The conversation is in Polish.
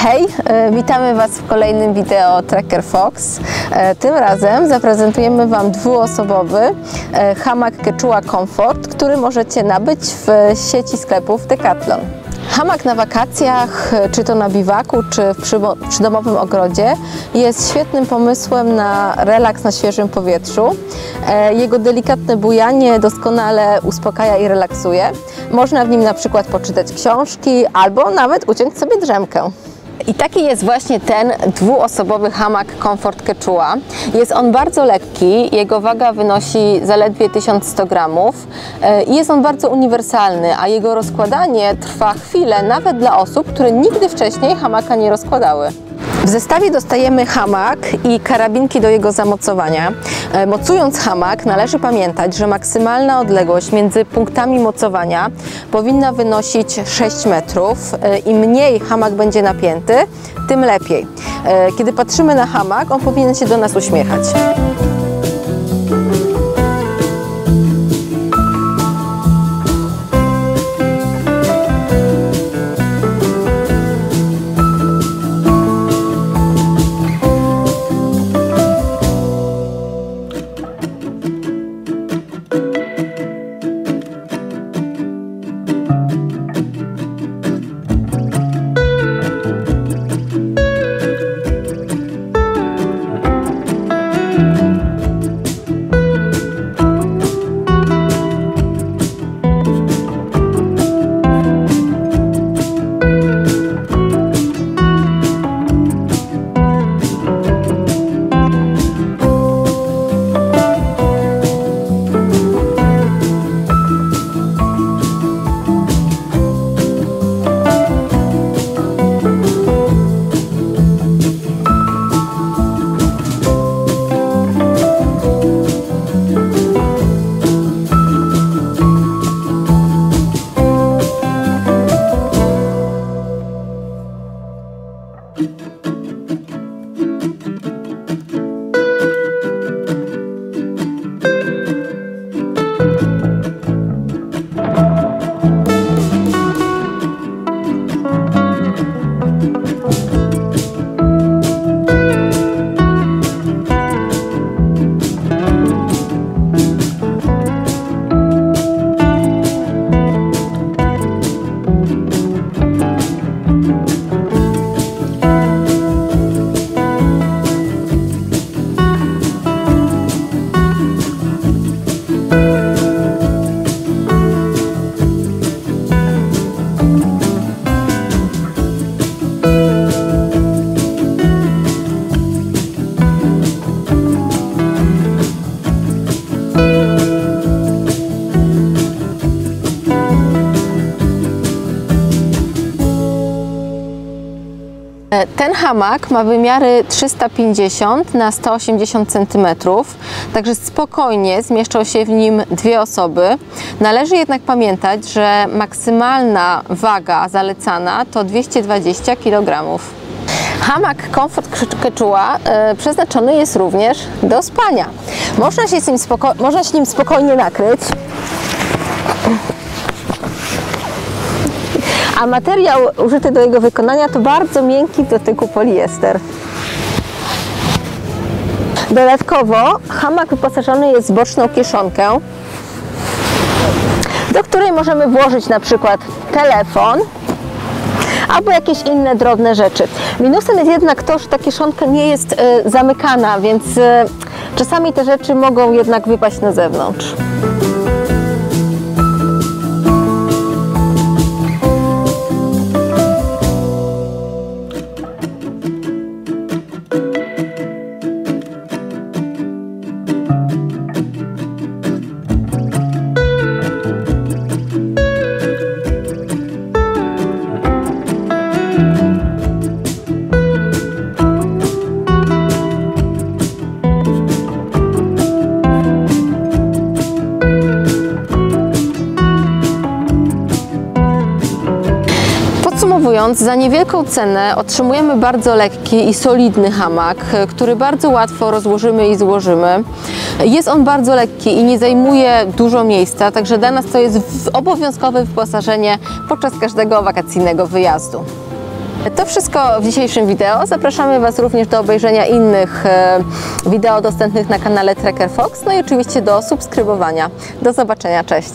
Hej, e, witamy Was w kolejnym wideo Tracker Fox. E, Tym razem zaprezentujemy Wam dwuosobowy e, hamak Quechua Comfort, który możecie nabyć w sieci sklepów Decathlon. Hamak na wakacjach, czy to na biwaku, czy w przydomowym ogrodzie, jest świetnym pomysłem na relaks na świeżym powietrzu. Jego delikatne bujanie doskonale uspokaja i relaksuje. Można w nim na przykład poczytać książki albo nawet uciąć sobie drzemkę. I taki jest właśnie ten dwuosobowy hamak Comfort Quechua. Jest on bardzo lekki, jego waga wynosi zaledwie 1100 gramów e, i jest on bardzo uniwersalny, a jego rozkładanie trwa chwilę nawet dla osób, które nigdy wcześniej hamaka nie rozkładały. W zestawie dostajemy hamak i karabinki do jego zamocowania. E, Mocując hamak należy pamiętać, że maksymalna odległość między punktami mocowania powinna wynosić 6 metrów. E, Im mniej hamak będzie napięty, tym lepiej. E, Kiedy patrzymy na hamak, on powinien się do nas uśmiechać. Ten hamak ma wymiary 350 na 180 cm, także spokojnie zmieszczą się w nim dwie osoby. Należy jednak pamiętać, że maksymalna waga zalecana to 220 kg. Hamak Comfort Quechua e, przeznaczony jest również do spania. Można się, nim spoko- można się nim spokojnie nakryć. A materiał użyty do jego wykonania to bardzo miękki w dotyku poliester. Dodatkowo hamak wyposażony jest w boczną kieszonkę, do której możemy włożyć na przykład telefon albo jakieś inne drobne rzeczy. Minusem jest jednak to, że ta kieszonka nie jest e, zamykana, więc e, czasami te rzeczy mogą jednak wypaść na zewnątrz. Thank you. Za niewielką cenę otrzymujemy bardzo lekki i solidny hamak, który bardzo łatwo rozłożymy i złożymy. Jest on bardzo lekki i nie zajmuje dużo miejsca, także dla nas to jest obowiązkowe wyposażenie podczas każdego wakacyjnego wyjazdu. To wszystko w dzisiejszym wideo. Zapraszamy Was również do obejrzenia innych e, wideo dostępnych na kanale Tracker Fox, no i oczywiście do subskrybowania. Do zobaczenia, cześć!